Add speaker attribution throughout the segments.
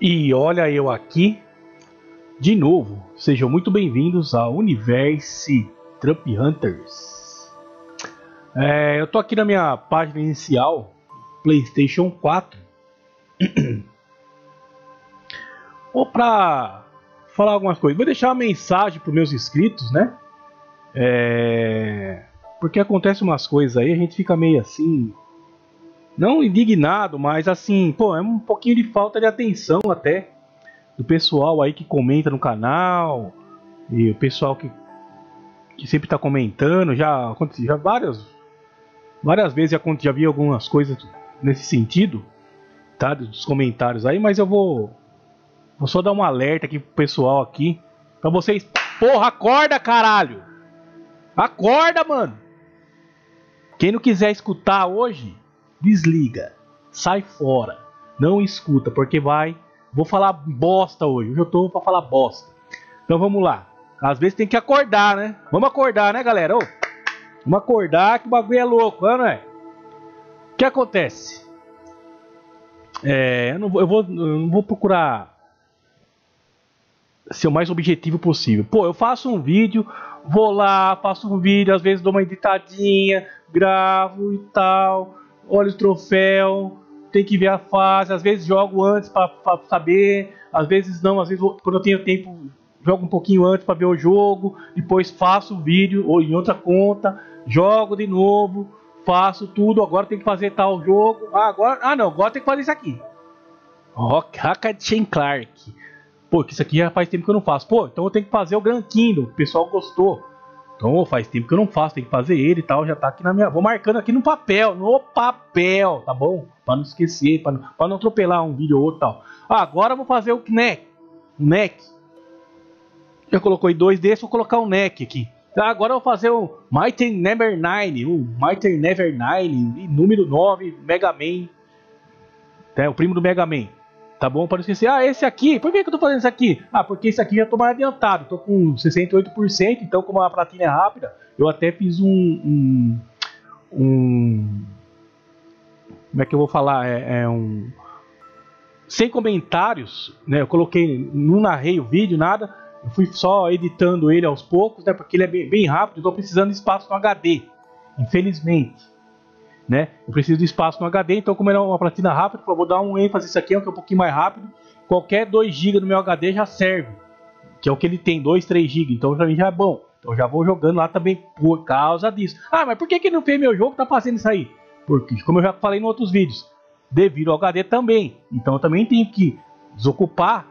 Speaker 1: E olha eu aqui de novo. Sejam muito bem-vindos ao Universo Trump Hunters. É, eu tô aqui na minha página inicial, PlayStation 4. Ou pra falar algumas coisas. Vou deixar uma mensagem para meus inscritos, né? É, porque acontece umas coisas aí, a gente fica meio assim, não indignado, mas assim, pô, é um pouquinho de falta de atenção até do pessoal aí que comenta no canal e o pessoal que, que sempre está comentando, já já várias várias vezes já, já vi algumas coisas nesse sentido, tá, dos comentários aí, mas eu vou vou só dar um alerta aqui pro pessoal aqui para vocês, porra, acorda, caralho. Acorda, mano. Quem não quiser escutar hoje, desliga, sai fora, não escuta, porque vai. Vou falar bosta hoje, hoje eu tô pra falar bosta. Então vamos lá. Às vezes tem que acordar, né? Vamos acordar, né, galera? Ô, vamos acordar que o bagulho é louco, não é? O que acontece? É, eu, não vou, eu, vou, eu não vou procurar ser o mais objetivo possível. Pô, eu faço um vídeo, vou lá, faço um vídeo, às vezes dou uma editadinha, gravo e tal olha o troféu, tem que ver a fase, às vezes jogo antes para saber, às vezes não, às vezes quando eu tenho tempo jogo um pouquinho antes para ver o jogo, depois faço o vídeo ou em outra conta, jogo de novo, faço tudo, agora tem que fazer tal jogo, ah, agora, ah não, agora tem que fazer isso aqui. Rock Chain Clark. Pô, que isso aqui já faz tempo que eu não faço. Pô, então eu tenho que fazer o Grand Kingdom, o pessoal gostou. Então faz tempo que eu não faço, tem que fazer ele e tal, já tá aqui na minha. Vou marcando aqui no papel, no papel, tá bom? Pra não esquecer, pra não, pra não atropelar um vídeo ou outro tal. Ah, agora eu vou fazer o neck. O neck. Já colocou dois desses, vou colocar o neck aqui. Tá, agora eu vou fazer o Mighty Never 9, o Mighty Never 9, número 9, Mega Man. É, o primo do Mega Man. Tá bom? Para esquecer. Ah, esse aqui. Por que, que eu tô fazendo isso aqui? Ah, porque esse aqui já tô mais adiantado. Tô com 68%. Então, como a platina é rápida, eu até fiz um. um, um como é que eu vou falar? É, é, um. Sem comentários, né? Eu coloquei. Não narrei o vídeo, nada. Eu fui só editando ele aos poucos, né? Porque ele é bem, bem rápido. Estou precisando de espaço no HD. Infelizmente né? Eu preciso de espaço no HD, então como é uma platina rápida, eu vou dar um ênfase nisso aqui, é um pouquinho mais rápido. Qualquer 2 GB no meu HD já serve, que é o que ele tem, 2, 3 GB, então pra mim já é bom. Então já vou jogando lá também por causa disso. Ah, mas por que que não fez meu jogo tá fazendo isso aí? Porque, como eu já falei em outros vídeos, devido ao HD também. Então eu também tenho que desocupar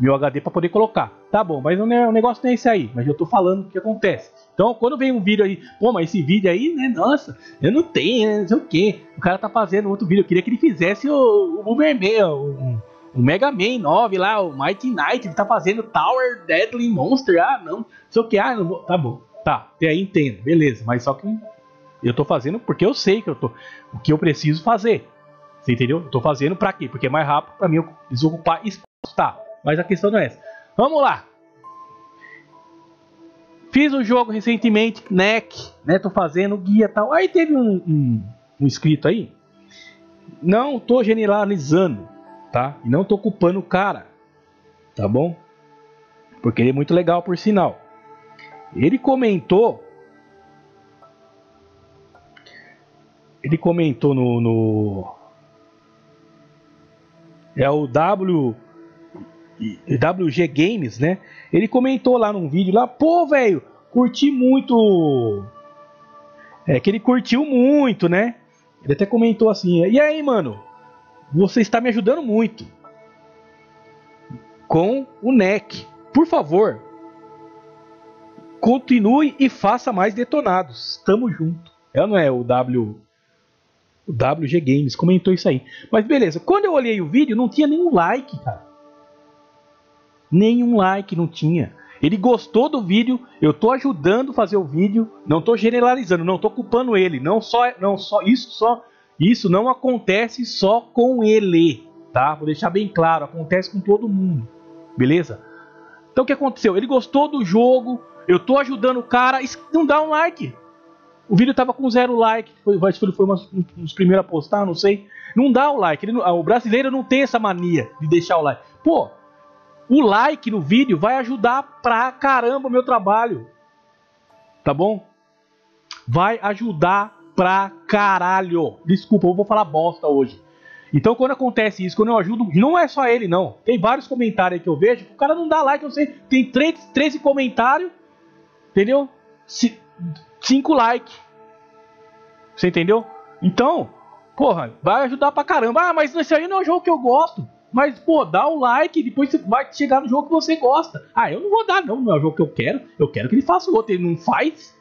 Speaker 1: meu HD para poder colocar. Tá bom, mas o negócio não é esse aí, mas eu tô falando o que acontece. Então, quando vem um vídeo aí, pô, mas esse vídeo aí, né, nossa, eu não tenho, né, não sei o que. O cara tá fazendo outro vídeo, eu queria que ele fizesse o, o Boomerman, o, o Mega Man 9 lá, o Mighty Knight, ele tá fazendo Tower Deadly Monster, ah, não, não sei o que, ah, não vou, tá bom, tá, até aí entendo, beleza, mas só que eu tô fazendo porque eu sei que eu tô, o que eu preciso fazer, você entendeu? Eu tô fazendo pra quê? Porque é mais rápido pra mim desocupar espaço, tá, mas a questão não é essa. Vamos lá, Fiz um jogo recentemente, NEC, né? Tô fazendo guia tal. Aí teve um, um, um inscrito aí. Não tô generalizando, tá? E não tô culpando o cara, tá bom? Porque ele é muito legal, por sinal. Ele comentou. Ele comentou no, no é o W WG Games, né? Ele comentou lá num vídeo lá, pô, velho, curti muito. É que ele curtiu muito, né? Ele até comentou assim: "E aí, mano, você está me ajudando muito com o NEC. Por favor, continue e faça mais detonados. Tamo junto." É não é o W o WG Games comentou isso aí. Mas beleza, quando eu olhei o vídeo, não tinha nenhum like, cara. Nenhum like não tinha. Ele gostou do vídeo, eu tô ajudando a fazer o vídeo, não tô generalizando, não tô culpando ele, não só não só isso só isso não acontece só com ele, tá? Vou deixar bem claro, acontece com todo mundo. Beleza? Então o que aconteceu? Ele gostou do jogo, eu tô ajudando o cara, não dá um like. O vídeo tava com zero like, foi, foi, foi um dos primeiros a postar, não sei. Não dá o like. Ele, o brasileiro não tem essa mania de deixar o like. Pô, o like no vídeo vai ajudar pra caramba o meu trabalho. Tá bom? Vai ajudar pra caralho. Desculpa, eu vou falar bosta hoje. Então quando acontece isso, quando eu ajudo, não é só ele não. Tem vários comentários aí que eu vejo, o cara não dá like, eu sei, tem 13 comentários, entendeu? 5 likes. Você entendeu? Então, porra, vai ajudar pra caramba. Ah, mas esse aí não é um jogo que eu gosto. Mas, pô, dá o like, depois você vai chegar no jogo que você gosta. Ah, eu não vou dar, não, não é o jogo que eu quero. Eu quero que ele faça o outro, ele não faz.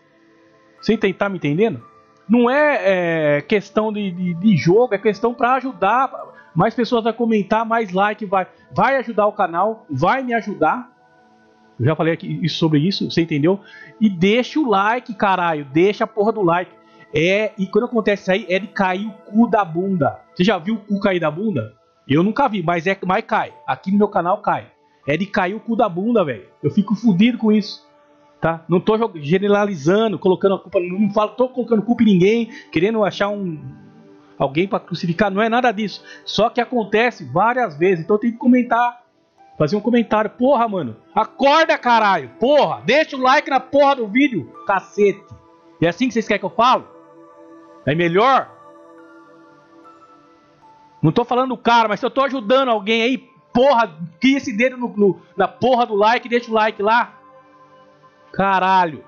Speaker 1: Você tá me entendendo? Não é, é questão de, de, de, jogo, é questão para ajudar mais pessoas a comentar, mais like vai, vai ajudar o canal, vai me ajudar. Eu já falei aqui sobre isso, você entendeu? E deixa o like, caralho, deixa a porra do like. É, e quando acontece isso aí, é de cair o cu da bunda. Você já viu o cu cair da bunda? Eu nunca vi, mas é mais cai. Aqui no meu canal cai. É de cair o cu da bunda, velho. Eu fico fudido com isso tá? Não tô generalizando, colocando a culpa, não falo, tô colocando culpa em ninguém, querendo achar um alguém para crucificar, não é nada disso. Só que acontece várias vezes, então tem que comentar, fazer um comentário. Porra, mano, acorda, caralho. Porra, deixa o like na porra do vídeo, cacete. É assim que vocês querem que eu falo? É melhor? Não tô falando do cara, mas se eu tô ajudando alguém aí, porra, cria esse dedo no, no, na porra do like, deixa o like lá. Caralho.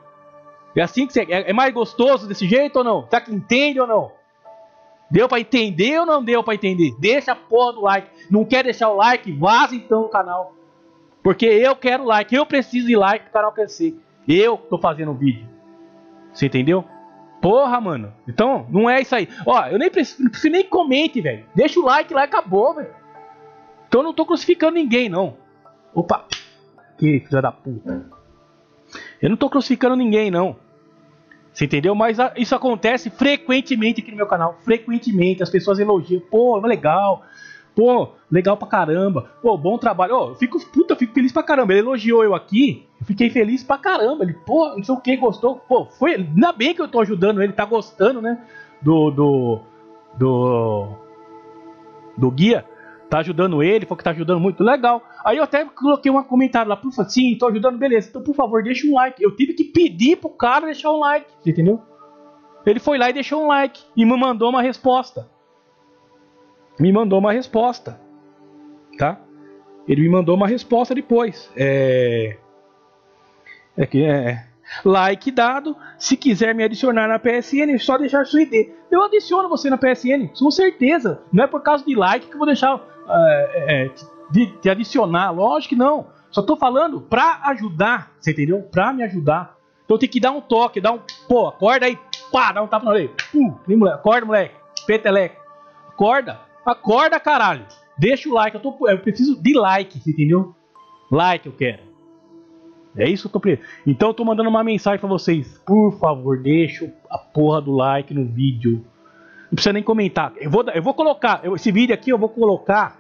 Speaker 1: É assim que você. É, é mais gostoso desse jeito ou não? Será que entende ou não? Deu pra entender ou não deu pra entender? Deixa a porra do like. Não quer deixar o like? Vaza então no canal. Porque eu quero like. Eu preciso de like pro canal crescer. Eu tô fazendo o vídeo. Você entendeu? Porra, mano. Então, não é isso aí. Ó, eu nem preciso, não preciso nem comente, velho. Deixa o like lá e acabou, velho. Então eu não tô crucificando ninguém, não. Opa. Que filha da puta. Eu não estou crucificando ninguém, não. Você entendeu? Mas isso acontece frequentemente aqui no meu canal. Frequentemente. As pessoas elogiam. Pô, legal. Pô, legal pra caramba. Pô, bom trabalho. Oh, eu fico, puta, fico feliz pra caramba. Ele elogiou eu aqui. Eu fiquei feliz pra caramba. Ele, pô, não sei o que, gostou. Pô, foi. Ainda bem que eu tô ajudando ele. Tá gostando, né? Do. Do. Do. Do guia tá ajudando ele, falou que tá ajudando muito, legal. Aí eu até coloquei um comentário lá, por sim, tô ajudando, beleza. Então, por favor, deixa um like. Eu tive que pedir pro cara deixar um like, entendeu? Ele foi lá e deixou um like e me mandou uma resposta. Me mandou uma resposta, tá? Ele me mandou uma resposta depois. É, é que é like dado. Se quiser me adicionar na PSN, é só deixar sua ID. Eu adiciono você na PSN, com certeza. Não é por causa de like que eu vou deixar é, é, de, de, adicionar. Lógico que não. Só tô falando pra ajudar, você entendeu? Pra me ajudar. Então tem que dar um toque, dar um. Pô, acorda aí, pá, dá um tapa na orelha. Uh, acorda, moleque. Peteleco. Acorda, acorda, caralho. Deixa o like, eu, tô, eu preciso de like, entendeu? Like eu quero. É isso que eu tô precisando. Então eu tô mandando uma mensagem para vocês. Por favor, deixa a porra do like no vídeo. Não precisa nem comentar. Eu vou, eu vou colocar. Eu, esse vídeo aqui eu vou colocar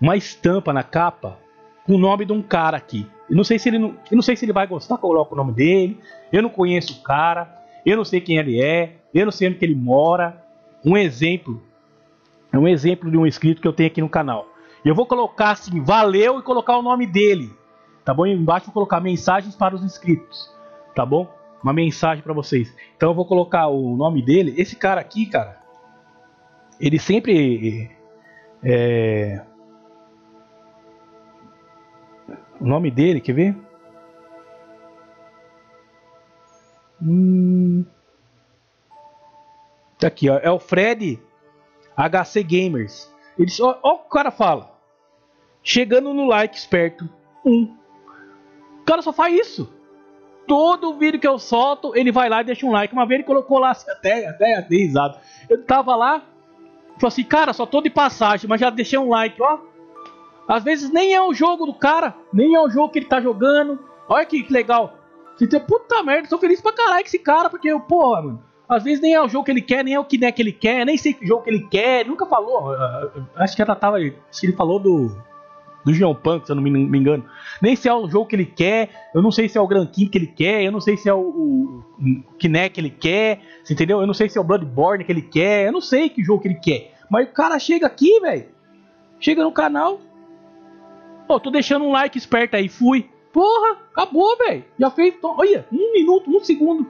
Speaker 1: uma estampa na capa com o nome de um cara aqui. Eu não sei se ele não, eu não sei se ele vai gostar coloque o nome dele. Eu não conheço o cara. Eu não sei quem ele é. Eu não sei onde que ele mora. Um exemplo. É um exemplo de um inscrito que eu tenho aqui no canal. Eu vou colocar assim, valeu e colocar o nome dele. Tá bom? Embaixo vou colocar mensagens para os inscritos. Tá bom? Uma mensagem para vocês. Então eu vou colocar o nome dele. Esse cara aqui, cara, ele sempre é, o nome dele, quer ver? Hum, tá aqui, ó, é o Fred HC Gamers. Ele só, ó, o cara fala. Chegando no like esperto, um. O cara só faz isso. Todo vídeo que eu solto, ele vai lá e deixa um like. Uma vez ele colocou lá, assim, até, até dei risado. Eu tava lá, falou assim, cara, só tô de passagem, mas já deixei um like, ó. Às vezes nem é o jogo do cara, nem é o jogo que ele tá jogando. Olha que, legal. Puta merda, tô feliz pra caralho com esse cara, porque, porra, mano. Às vezes nem é o jogo que ele quer, nem é o que, né, que ele quer, nem sei que jogo que ele quer. Nunca falou. Acho que ela tava. Acho que ele falou do do Jean Punk, se eu não me, engano. Nem se é o jogo que ele quer, eu não sei se é o Grand King que ele quer, eu não sei se é o, o, o Kinect que ele quer, entendeu? Eu não sei se é o Bloodborne que ele quer, eu não sei que jogo que ele quer. Mas o cara chega aqui, velho, chega no canal, Pô, tô deixando um like esperto aí, fui. Porra, acabou, velho. Já fez. Olha, um minuto, um segundo.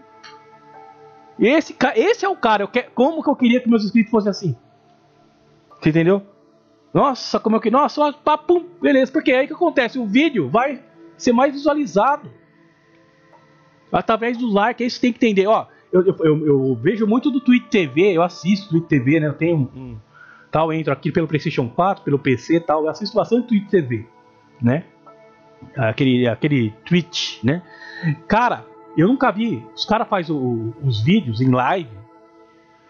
Speaker 1: Esse, esse é o cara. Eu que, como que eu queria que meus inscritos fossem assim? Você entendeu? Nossa, como eu que. Nossa, papum, beleza. Porque aí que acontece? O vídeo vai ser mais visualizado. Através do like, aí você tem que entender. Ó, eu, eu, eu, eu vejo muito do Twitch TV, eu assisto Twitch TV, né? Eu tenho um, um tal, entro aqui pelo PlayStation 4, pelo PC tal, eu assisto bastante Twitch TV, né? Aquele, aquele Twitch, né? Cara, eu nunca vi. Os caras fazem os vídeos em live.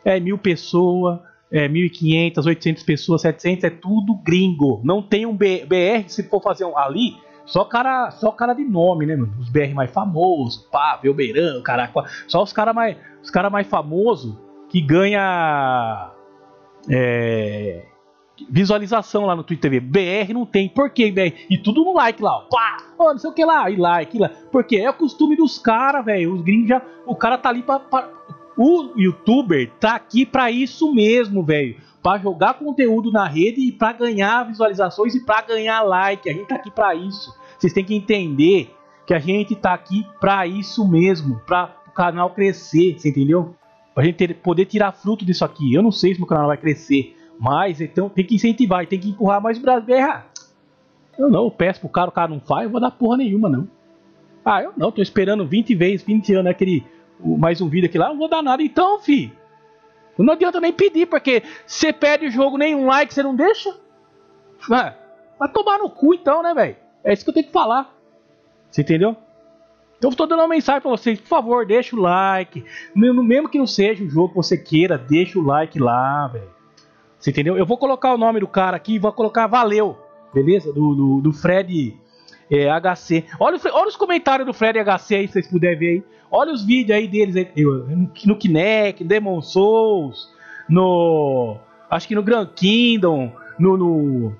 Speaker 1: É mil pessoas, é 1.500, 800 pessoas, 700, é tudo gringo. Não tem um BR, se for fazer um ali, só cara, só cara de nome, né, mano? Os BR mais famosos, pá, Velbeirão, caraca. Só os caras mais, os cara mais famosos que ganha é, visualização lá no Twitter TV. BR não tem. Por que BR? E tudo no like lá, ó. Pá! Oh, não sei o que lá. E like lá. Porque é o costume dos caras, velho. Os gringos já. O cara tá ali pra, pra. O youtuber tá aqui pra isso mesmo, velho. Pra jogar conteúdo na rede e pra ganhar visualizações e pra ganhar like. A gente tá aqui pra isso. Vocês têm que entender que a gente tá aqui pra isso mesmo. Pra o canal crescer, você entendeu? Pra gente ter, poder tirar fruto disso aqui. Eu não sei se meu canal vai crescer mas então tem que incentivar, tem que empurrar mais o Brasil. Ah, eu não, eu peço pro cara, o cara não faz, eu vou dar porra nenhuma, não. Ah, eu não, tô esperando 20 vezes, 20 anos aquele. Mais um vídeo aqui lá, não vou dar nada então, fi. Não adianta nem pedir, porque você pede o jogo, nenhum like, você não deixa. Ah, vai tomar no cu então, né, velho? É isso que eu tenho que falar. Você entendeu? Então eu tô dando uma mensagem pra vocês, por favor, deixa o like. Mesmo que não seja o jogo que você queira, deixa o like lá, velho. Você entendeu? Eu vou colocar o nome do cara aqui, vou colocar Valeu, beleza? Do, do, do Fred é, HC. Olha, olha, os comentários do Fred HC aí, se vocês puderem ver aí. Olha os vídeos aí deles aí, no Kinect, Demon Souls, no. Acho que no Grand Kingdom, no. no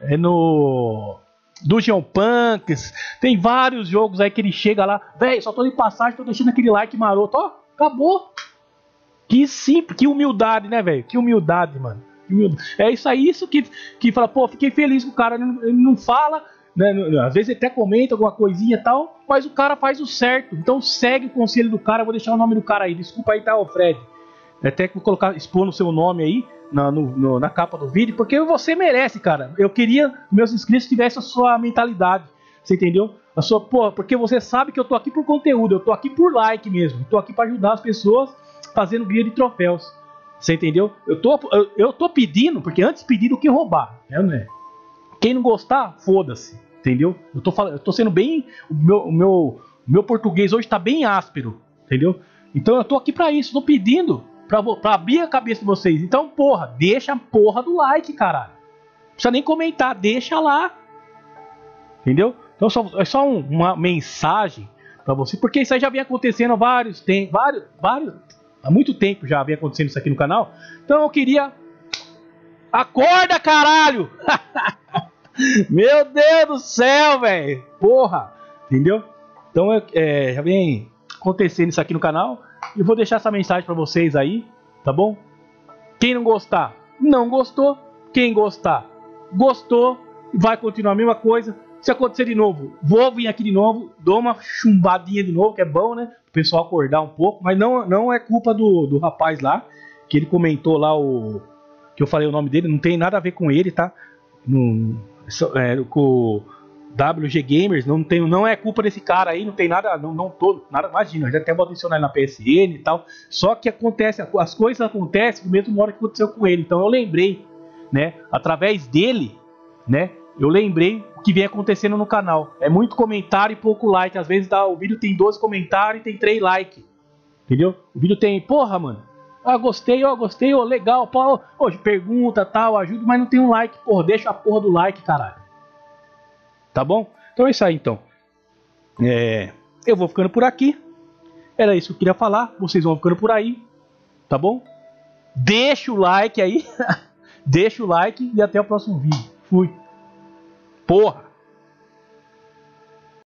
Speaker 1: é no. Punks, tem vários jogos aí que ele chega lá, velho, só tô de passagem, tô deixando aquele like maroto, ó, acabou. Que simples, que humildade, né, velho? Que humildade, mano. É isso aí, isso que, que fala, pô, fiquei feliz que o cara não, ele não fala, né? Às vezes ele até comenta alguma coisinha e tal, mas o cara faz o certo. Então segue o conselho do cara, vou deixar o nome do cara aí. Desculpa aí, tá, Fred. Até que vou colocar, expor no seu nome aí, na, no, no, na capa do vídeo, porque você merece, cara. Eu queria que meus inscritos tivessem a sua mentalidade. Você entendeu? A sua, pô, porque você sabe que eu tô aqui por conteúdo, eu tô aqui por like mesmo. Tô aqui para ajudar as pessoas fazendo guia de troféus. Você entendeu? Eu tô, eu, eu tô pedindo, porque antes pedir do que roubar. É, né? Quem não gostar, foda-se. Entendeu? Eu tô, falando, eu tô sendo bem. O meu, o meu, meu português hoje tá bem áspero. Entendeu? Então eu tô aqui pra isso. Tô pedindo pra, pra abrir a cabeça de vocês. Então, porra, deixa a porra do like, caralho. Não precisa nem comentar, deixa lá. Entendeu? Então só, é só um, uma mensagem para você, porque isso aí já vem acontecendo vários, tem, vários, vários, Há muito tempo já vem acontecendo isso aqui no canal. Então eu queria. Acorda, caralho! Meu Deus do céu, velho! Porra! Entendeu? Então é, já vem acontecendo isso aqui no canal. E vou deixar essa mensagem para vocês aí, tá bom? Quem não gostar, não gostou. Quem gostar, gostou. Vai continuar a mesma coisa. Se acontecer de novo, vou vir aqui de novo, dou uma chumbadinha de novo, que é bom, né? Pessoal acordar um pouco, mas não, não é culpa do, do rapaz lá, que ele comentou lá o. Que eu falei o nome dele, não tem nada a ver com ele, tá? No, é, com WG Gamers, não, tem, não é culpa desse cara aí, não tem nada, não, não todo, nada, imagina, já até vou adicionar ele na PSN e tal. Só que acontece, as coisas acontecem do mesmo modo que aconteceu com ele. Então eu lembrei, né? Através dele, né? Eu lembrei que vem acontecendo no canal. É muito comentário e pouco like. Às vezes dá, o vídeo tem 12 comentários e tem 3 likes. Entendeu? O vídeo tem, porra, mano. Ah, gostei, ó, gostei, ó, legal. Pô, hoje pergunta, tal, ajuda, mas não tem um like. Porra, deixa a porra do like, caralho. Tá bom? Então é isso aí, então. É, eu vou ficando por aqui. Era isso que eu queria falar. Vocês vão ficando por aí. Tá bom? Deixa o like aí. deixa o like e até o próximo vídeo. Fui. Porra!